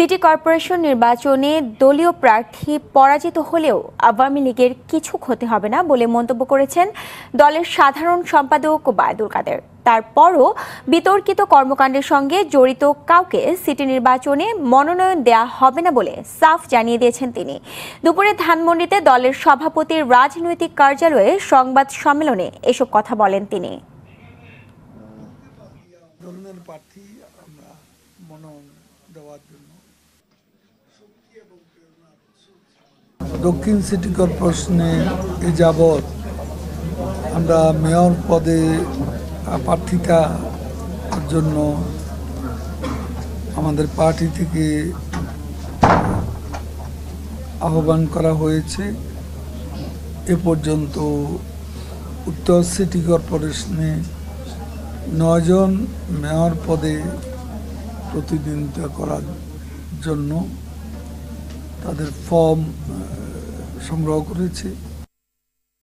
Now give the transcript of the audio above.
City corporation নির্বাচনে দলীয় প্রার্থী পরাজিত হলেও আওয়ামী লীগের কিছু ক্ষতি হবে না বলে মন্তব্য করেছেন দলের সাধারণ সম্পাদক ওবায়দুল কাদের। তারপরও বিতর্কিত কর্মকাণ্ডের সঙ্গে জড়িত কাউকে সিটি নির্বাচনে মনোনয়ন দেয়া হবে না বলে সাফ জানিয়ে দিয়েছেন তিনি। দুপুরে ধানমন্ডিতে দলের সভাপতির রাজনৈতিক কার্যালয়ে সংবাদ সম্মেলনে এসব কথা বলেন তিনি। প্রার্থী আমরা মনোনয়ন দেওয়ার জন্য। দক্ষিণ সিটি কর্পোরেশনে এ যাবৎ আমরা মেয়র পদে প্রার্থিতার জন্য আমাদের পার্টি থেকে আহ্বান করা হয়েছে। এ পর্যন্ত উত্তর সিটি কর্পোরেশনে নয়জন মেয়র পদে প্রতিদ্বন্দ্বিতা করার জন্য তাদের ফর্ম সংগ্রহ করেছে।